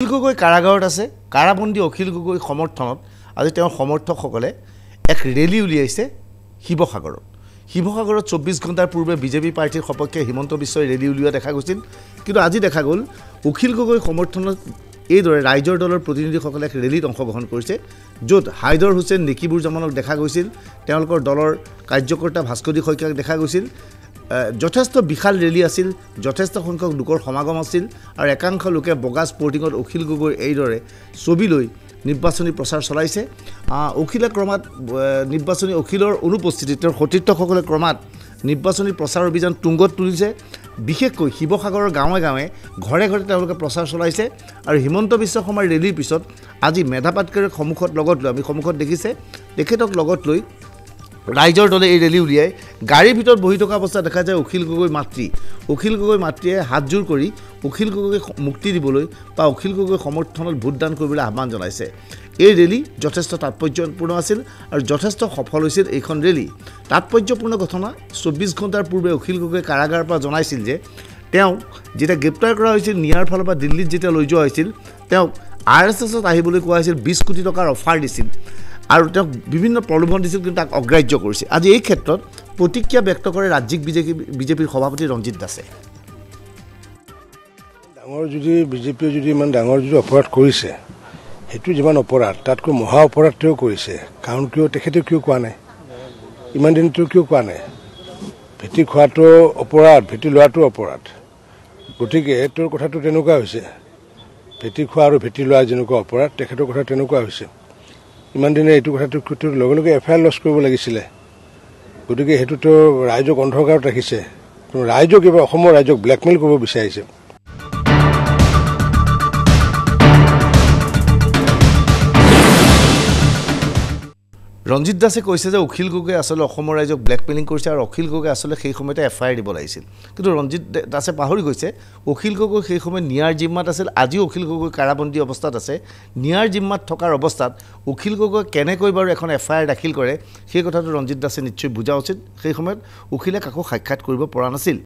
অখিল গগৈ কাৰাগাৰত আছে। কাৰাবন্দী অখিল গগৈ সমৰ্থনত। আজি তেওঁৰ সমৰ্থকসকলে এক ৰেলী উলিয়াইছে শিৱসাগৰত। শিৱসাগৰত চৌব্বিছ ঘণ্টাৰ পূৰ্বে বিজেপি প্ৰাৰ্থীৰ সপক্ষে হিমন্ত বিশ্বই ৰেলী উলিওৱা দেখা গৈছিল। কিন্তু আজি দেখা গ'ল অখিল গগৈ সমৰ্থনত এইদৰে ৰাইজৰ দলৰ প্ৰতিনিধিসকলে এক ৰেলীত অংশগ্ৰহণ কৰিছে য'ত হাইদৰ হুছেইন নেকিবুৰ জামানক দেখা গৈছিল। তেওঁলোকৰ দলৰ কাৰ্যকৰ্তা ভাস্কৰী শইকীয়াক দেখা গৈছিল। যথেষ্ট বিশাল ৰেলী আছিল যথেষ্ট সংখ্যক লোকৰ সমাগম আছিল আৰু একাংশ লোকে বগা স্পৰ্টিঙত অখিল গগৈৰ এইদৰে ছবি লৈ নিৰ্বাচনী প্ৰচাৰ চলাইছে। অখিলে ক্ৰমাৎ নিৰ্বাচনী অখিলৰ অনুপস্থিতিত তেওঁৰ সতীৰ্থসকলে ক্ৰমাৎ নিৰ্বাচনী প্ৰচাৰ অভিযান তুংগত তুলিছে। বিশেষকৈ শিৱসাগৰৰ গাঁৱে গাঁৱে ঘৰে ঘৰে তেওঁলোকে প্ৰচাৰ চলাইছে আৰু হিমন্ত বিশ্ব শৰ্মাৰ ৰেলীৰ পিছত আজি মেধা পাটকাৰীক সন্মুখত লগত লৈ আমি সন্মুখত দেখিছে তেখেতক লগত লৈ ৰাইজৰ দলে এই ৰেলী উলিয়াই গাড়ীৰ ভিতৰত বহি থকা অৱস্থাত দেখা যায় অখিল গগৈ মাতৃ। অখিল গগৈ মাতৃয়ে হাতযোৰ কৰি অখিল গগৈক মুক্তি দিবলৈ বা অখিল গগৈ সমৰ্থনত ভোটদান কৰিবলৈ আহ্বান জনাইছে। এই ৰেলী যথেষ্ট তাৎপৰ্যপূৰ্ণ আছিল আৰু যথেষ্ট সফল হৈছিল এইখন ৰেলী। তাৎপৰ্যপূৰ্ণ ঘটনা চৌব্বিছ ঘণ্টাৰ পূৰ্বে অখিল গগৈ কাৰাগাৰৰ পৰা জনাইছিল যে তেওঁক যেতিয়া গ্ৰেপ্তাৰ কৰা হৈছিল নিয়াৰ ফালৰ পৰা দিল্লীত যেতিয়া লৈ যোৱা হৈছিল তেওঁক আৰ এছ এছত আহিবলৈ কোৱা হৈছিল বিছ কোটি টকাৰ অফাৰ দিছিল আৰু তেওঁক বিভিন্ন প্ৰলোভন দিছিল কিন্তু তাক অগ্ৰাহ্য কৰিছে। আজি এই ক্ষেত্ৰত প্ৰতিক্ৰিয়া ব্যক্ত কৰে ৰাজ্যিক বিজেপি বিজেপিৰ সভাপতি ৰঞ্জিত দাসে। ডাঙৰ যদি বিজেপিয়ে যদি ইমান ডাঙৰ যদি অপৰাধ কৰিছে সেইটো যিমান অপৰাধ তাতকৈ মহা অপৰাধ তেওঁ কৰিছে। কাৰণ কিয় তেখেতে কিয় কোৱা নাই? ইমান দিন তেওঁ কিয় কোৱা নাই? ভেটি খোৱাটো অপৰাধ ভেটি লোৱাটো অপৰাধ। গতিকে তোৰ কথাটো তেনেকুৱা হৈছে। ভেটি খোৱা আৰু ভেটি লোৱা যেনেকুৱা অপৰাধ তেখেতৰ কথা তেনেকুৱা হৈছে। ইমান দিনে এইটো কথাটো তেওঁ লগে লগে এফ আই আৰ লছ কৰিব লাগিছিলে। গতিকে সেইটোতো ৰাইজক অন্ধকাৰত ৰাখিছে। ৰাইজক এইবাৰ অসমৰ ৰাইজক ব্লেকমেইল কৰিব বিচাৰিছে। ৰঞ্জিত দাসে কৈছে যে অখিল গগৈ আচলতে অসমৰ ৰাইজক ব্লেকমেইলিং কৰিছে আৰু অখিল গগৈ আচলতে সেই সময়তে এফ আই আৰ দিব লাগিছিল। কিন্তু ৰঞ্জিত দাসে পাহৰি গৈছে অখিল গগৈ সেই সময়ত নিয়াৰ জিম্মাত আছিল আজিও অখিল গগৈ কাৰাবন্দী অৱস্থাত আছে। নিয়াৰ জিম্মাত থকাৰ অৱস্থাত অখিল গগৈ কেনেকৈ বাৰু এখন এফ আই আৰ দাখিল কৰে সেই কথাটো ৰঞ্জিত দাসে নিশ্চয় বুজা উচিত। সেই সময়ত অখিলে কাকো সাক্ষাৎ কৰিব পৰা নাছিল।